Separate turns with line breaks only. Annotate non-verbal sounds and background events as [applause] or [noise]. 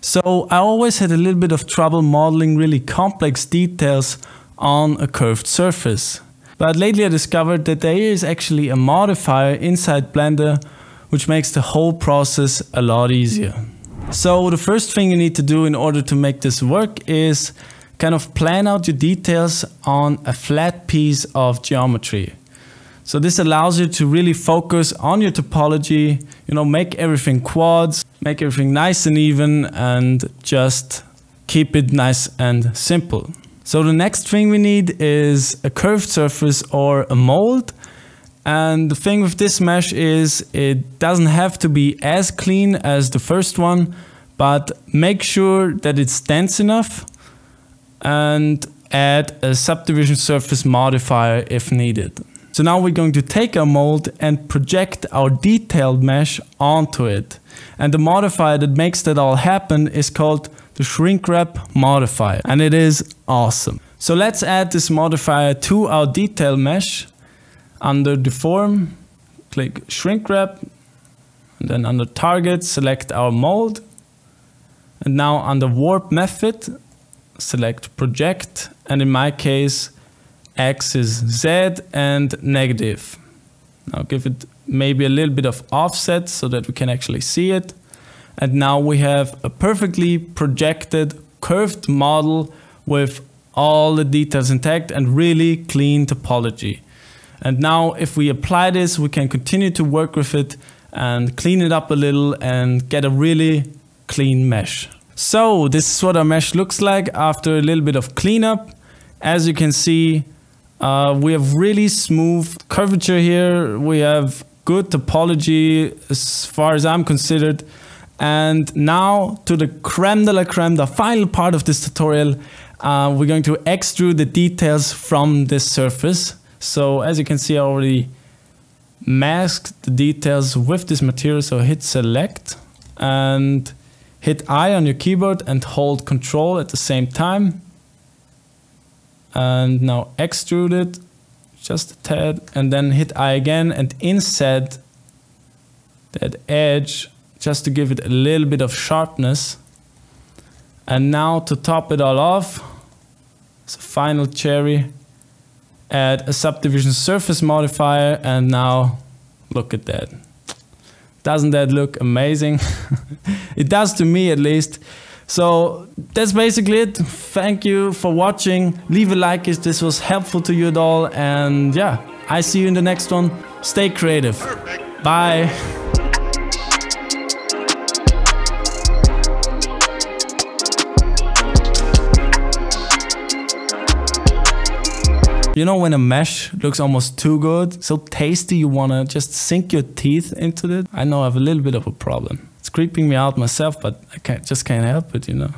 So I always had a little bit of trouble modeling really complex details on a curved surface. But lately I discovered that there is actually a modifier inside Blender which makes the whole process a lot easier. So the first thing you need to do in order to make this work is kind of plan out your details on a flat piece of geometry. So this allows you to really focus on your topology, you know, make everything quads, make everything nice and even and just keep it nice and simple. So the next thing we need is a curved surface or a mold. And the thing with this mesh is it doesn't have to be as clean as the first one, but make sure that it's dense enough and add a subdivision surface modifier if needed. So now we're going to take our mold and project our detailed mesh onto it. And the modifier that makes that all happen is called the shrink wrap modifier. And it is awesome. So let's add this modifier to our detail mesh. Under deform, click shrink wrap. And then under target, select our mold. And now under wrap method, select project. And in my case, axis Z and negative. Now give it maybe a little bit of offset so that we can actually see it. And now we have a perfectly projected curved model with all the details intact and really clean topology. And now if we apply this, we can continue to work with it and clean it up a little and get a really clean mesh. So this is what our mesh looks like after a little bit of cleanup. As you can see, uh, we have really smooth curvature here. We have good topology as far as I'm considered. And now to the creme de la creme, the final part of this tutorial, uh, we're going to extrude the details from this surface. So as you can see, I already masked the details with this material. So hit select and hit I on your keyboard and hold control at the same time and now extrude it just a tad and then hit I again and inset that edge just to give it a little bit of sharpness. And now to top it all off as a final cherry add a subdivision surface modifier and now look at that. Doesn't that look amazing? [laughs] It does to me at least so that's basically it. Thank you for watching. Leave a like if this was helpful to you at all. And yeah, I see you in the next one. Stay creative. Perfect. Bye. You know when a mesh looks almost too good, so tasty you wanna just sink your teeth into it? I know I have a little bit of a problem. It's creeping me out myself, but I can't, just can't help it, you know.